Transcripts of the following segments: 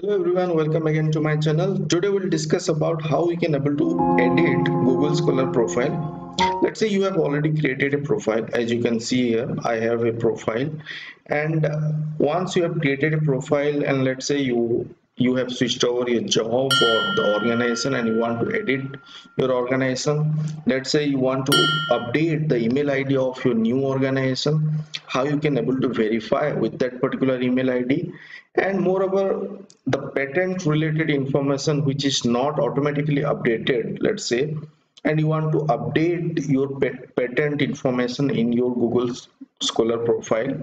Hello everyone, welcome again to my channel. Today we'll discuss about how we can able to edit Google Scholar profile. Let's say you have already created a profile. As you can see here, I have a profile. And uh, once you have created a profile and let's say you you have switched over your job or the organization and you want to edit your organization. Let's say you want to update the email id of your new organization how you can able to verify with that particular email id and moreover the patent related information which is not automatically updated let's say and you want to update your patent information in your google scholar profile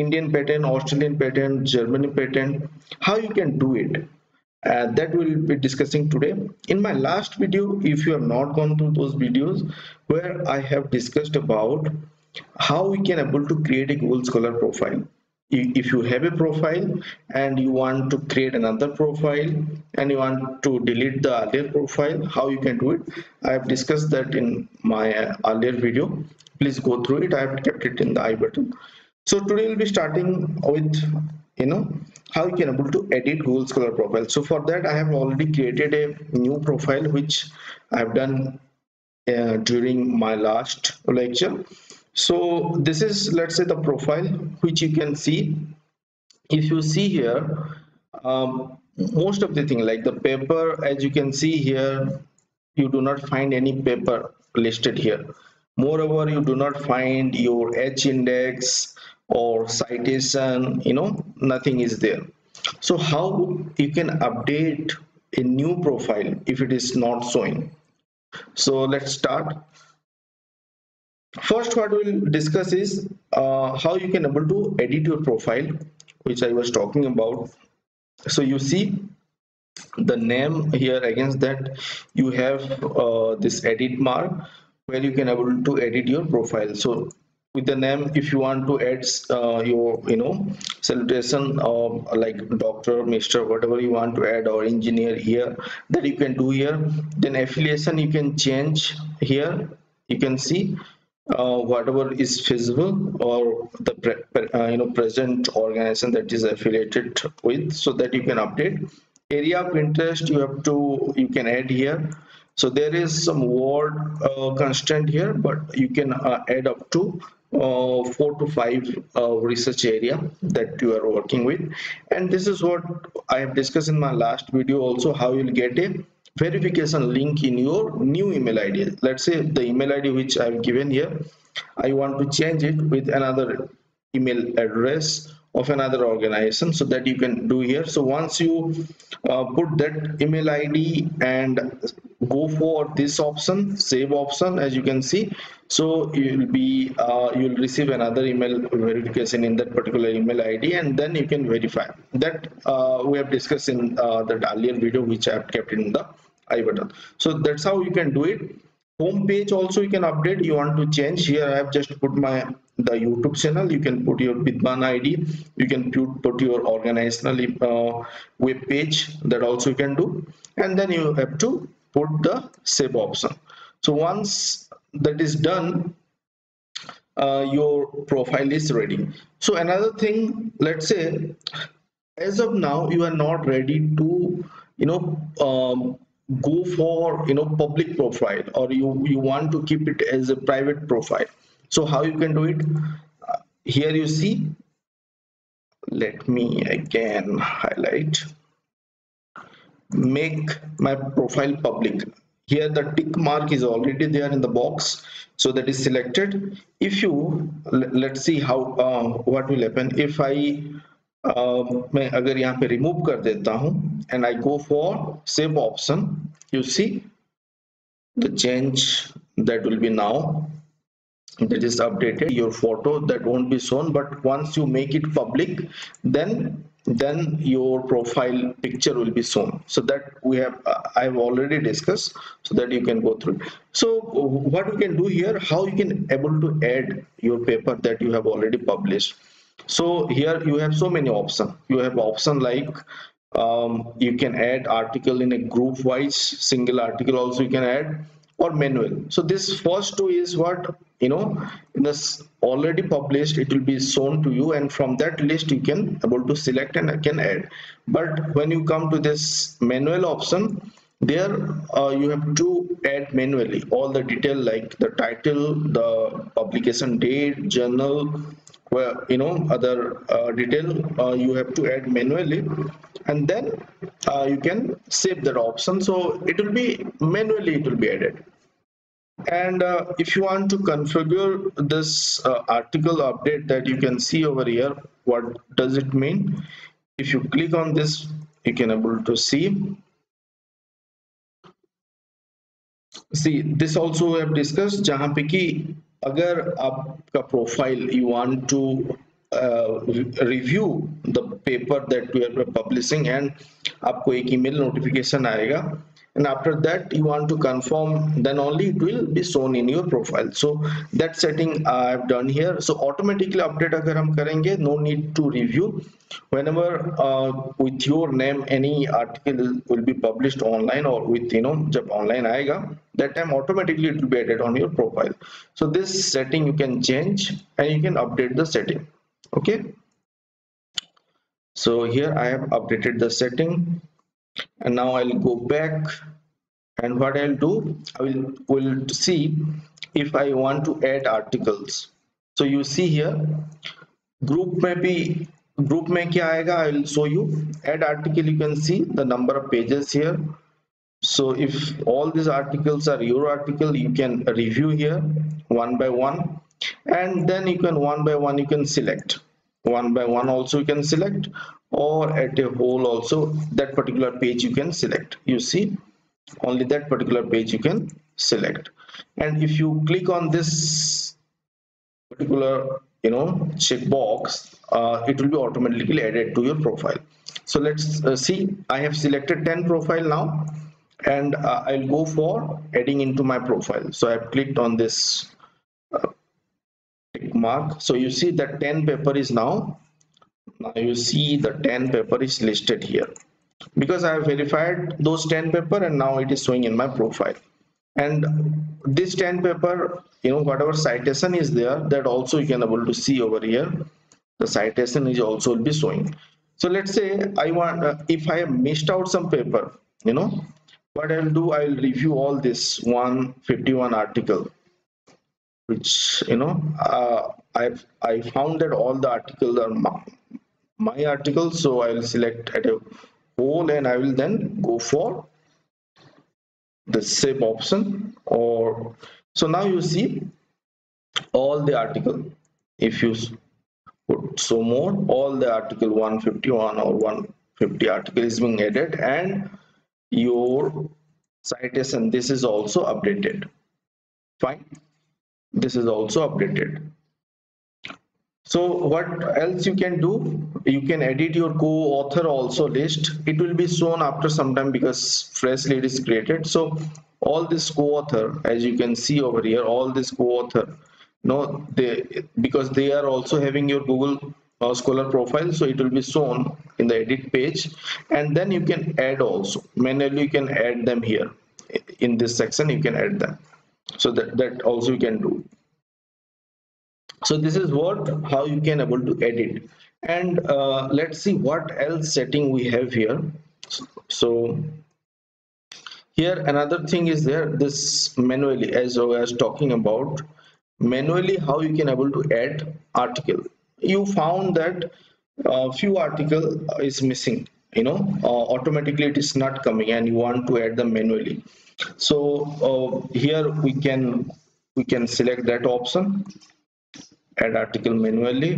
indian patent australian patent germany patent how you can do it? Uh, that we'll be discussing today. In my last video if you have not gone through those videos where i have discussed about how we can able to create a google scholar profile. If you have a profile and you want to create another profile and you want to delete the earlier profile how you can do it? I have discussed that in my earlier video. Please go through it. I have kept it in the i button so today we'll be starting with you know how you can able to edit google scholar profile. So for that i have already created a new profile which i have done uh, during my last lecture. So this is let's say the profile which you can see. If you see here um, most of the thing like the paper as you can see here you do not find any paper listed here. Moreover you do not find your h index or citation you know nothing is there. So how you can update a new profile if it is not showing? So let's start. First what we'll discuss is uh, how you can able to edit your profile which i was talking about. So you see the name here against that you have uh, this edit mark where you can able to edit your profile. So with the name if you want to add uh, your you know salutation of like doctor mr whatever you want to add or engineer here that you can do here. Then affiliation you can change here. You can see uh, whatever is feasible or the uh, you know present organization that is affiliated with so that you can update. Area of interest you have to you can add here. So there is some word uh, here but you can uh, add up to uh, four to five uh, research area that you are working with. And this is what i have discussed in my last video also how you'll get a verification link in your new email id let's say the email id which i've given here i want to change it with another email address of another organization so that you can do here. So once you uh, put that email id and go for this option save option as you can see. So you'll be uh, you'll receive another email verification in that particular email id and then you can verify. That uh, we have discussed in uh, that earlier video which i have kept in the i button. So that's how you can do it. Home page also you can update. You want to change. Here i have just put my the youtube channel. You can put your Vidwan id you can put, put your organizational uh, web page. That also you can do. And then you have to put the save option. So once that is done uh, your profile is ready. So another thing let's say as of now you are not ready to you know um, go for you know public profile or you you want to keep it as a private profile so how you can do it uh, here you see let me again highlight make my profile public here the tick mark is already there in the box so that is selected if you let's see how uh, what will happen if i मैं अगर यहाँ पे remove कर देता हूँ and I go for save option you C the change that will be now that is updated your photo that won't be shown but once you make it public then then your profile picture will be shown. So that we have uh, i've already discussed so that you can go through so what you can do here how you can able to add your paper that you have already published. So here you have so many options you have option like um, you can add article in a group wise single article also you can add or manual. So this first two is what you know in this already published it will be shown to you and from that list you can able to select and can add. But when you come to this manual option there uh, you have to add manually all the detail like the title the publication date journal where you know other uh, detail uh, you have to add manually and then uh, you can save that option. So it will be manually it will be added. And uh, if you want to configure this uh, article update that you can see over here what does it mean? If you click on this you can able to see. See this also we have discussed jahan pe ki aapka profile you want to uh, review the paper that we are publishing and aapko ek email notification aayega and after that you want to confirm then only it will be shown in your profile so that setting i have done here so automatically update agar hum karenge no need to review whenever uh, with your name any article will be published online or with you know jab online aayega that time automatically it will be added on your profile. So this setting you can change and you can update the setting. Okay? So here i have updated the setting and now I'll go back and what I'll do I will will see if I want to add articles. So you see here group may be group mein kya aayega I will show you. Add article you can see the number of pages here so if all these articles are your article you can review here one by one. And then you can one by one you can select. One by one also you can select or at a whole also that particular page you can select. You see only that particular page you can select. And if you click on this particular you know checkbox uh, it will be automatically added to your profile. So let's uh, see i have selected 10 profile now and uh, i'll go for adding into my profile. So i've clicked on this uh, mark. So you see that 10 paper is now. Now you see the 10 paper is listed here. Because I have verified those 10 paper and now it is showing in my profile. And this 10 paper you know whatever citation is there that also you can able to see over here. The citation is also will be showing. So let's say I want uh, if I have missed out some paper you know what I'll do I'll review all this 151 article which you know uh, I've I found that all the articles are my article so I will select at a whole and I will then go for the save option or so now you see all the article. If you put so more all the article 151 or 150 article is being added and your citation this is also updated. Fine. This is also updated. So what else you can do? You can edit your co-author also list. It will be shown after some time because freshly is created. So all this co-author as you can see over here all this co-author no they because they are also having your google scholar profile so it will be shown in the edit page. And then you can add also. Manually you can add them here. In this section you can add them. So that that also you can do. So this is what how you can able to edit. And uh, let's see what else setting we have here. So here another thing is there this manually as I was talking about. Manually how you can able to add article you found that a uh, few article is missing you know uh, automatically it is not coming and you want to add them manually so uh, here we can we can select that option add article manually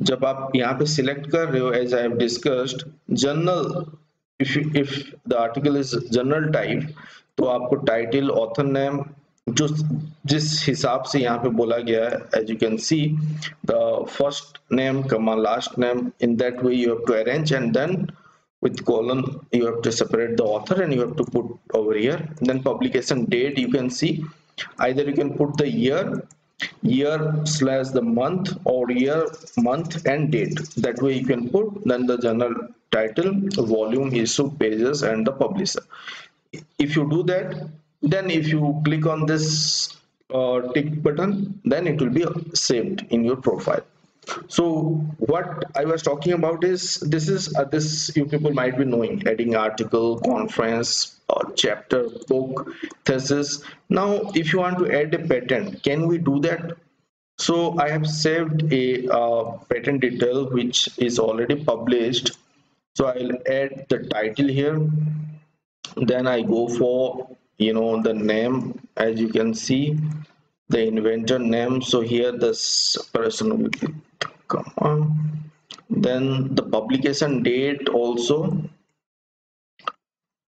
जब आप यहाँ पे select कर रहे हो as I have discussed journal if if the article is journal type तो आपको title author name जो जिस हिसाब से यहाँ पे बोला गया है as you can see the first name comma last name in that way you have to arrange and then with colon you have to separate the author and you have to put over here then publication date you can see either you can put the year year slash the month or year month and date that way you can put then the journal title volume issue pages and the publisher if you do that then if you click on this uh, tick button then it will be saved in your profile. So what i was talking about is this is uh, this you people might be knowing adding article conference or chapter book thesis. Now if you want to add a patent can we do that? So i have saved a uh, patent detail which is already published. So i'll add the title here. Then i go for you know the name? As you can see the inventor name so here this person will be come on. Then the publication date also.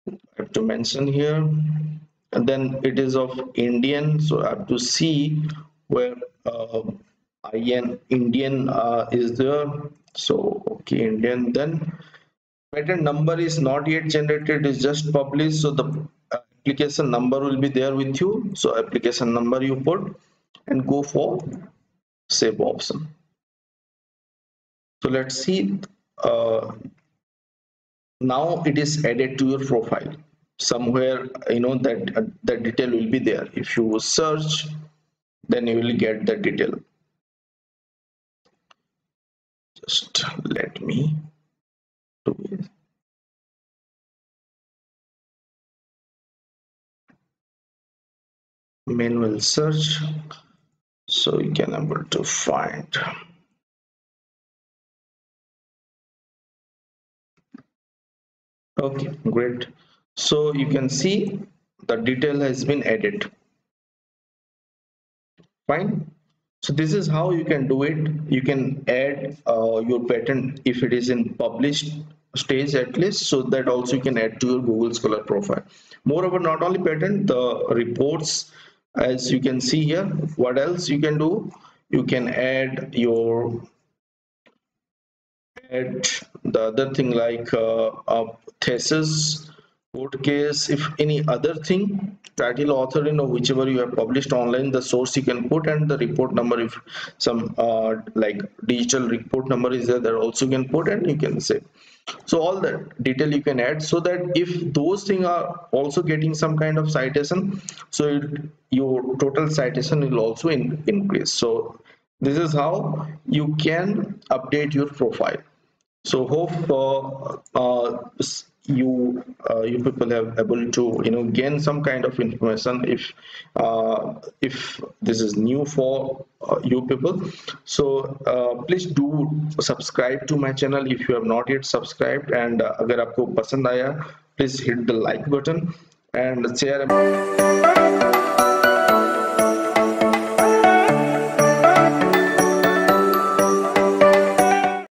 I have to mention here. And then it is of Indian so I have to see where uh, IN Indian uh, is there. So okay Indian. Then patent number is not yet generated is just published so the application number will be there with you. So application number you put and go for save option. So let's see uh, now it is added to your profile. Somewhere you know that uh, that detail will be there. If you search then you will get the detail. Just let me do it manual search. So you can able to find. Okay great. So you can see the detail has been added. Fine. So this is how you can do it. You can add uh, your patent if it is in published stage at least. So that also you can add to your google scholar profile. Moreover not only patent the reports as you can see here what else you can do? You can add your add the other thing like uh, a thesis court case if any other thing title author you know whichever you have published online the source you can put and the report number if some uh, like digital report number is there that also you can put and you can say so all that detail you can add so that if those things are also getting some kind of citation so it, your total citation will also in, increase. So this is how you can update your profile. So hope uh, uh, you uh, you people have able to you know gain some kind of information if uh, if this is new for uh, you people. So uh, please do subscribe to my channel if you have not yet subscribed. And uh, agar aapko pasand aaya please hit the like button and share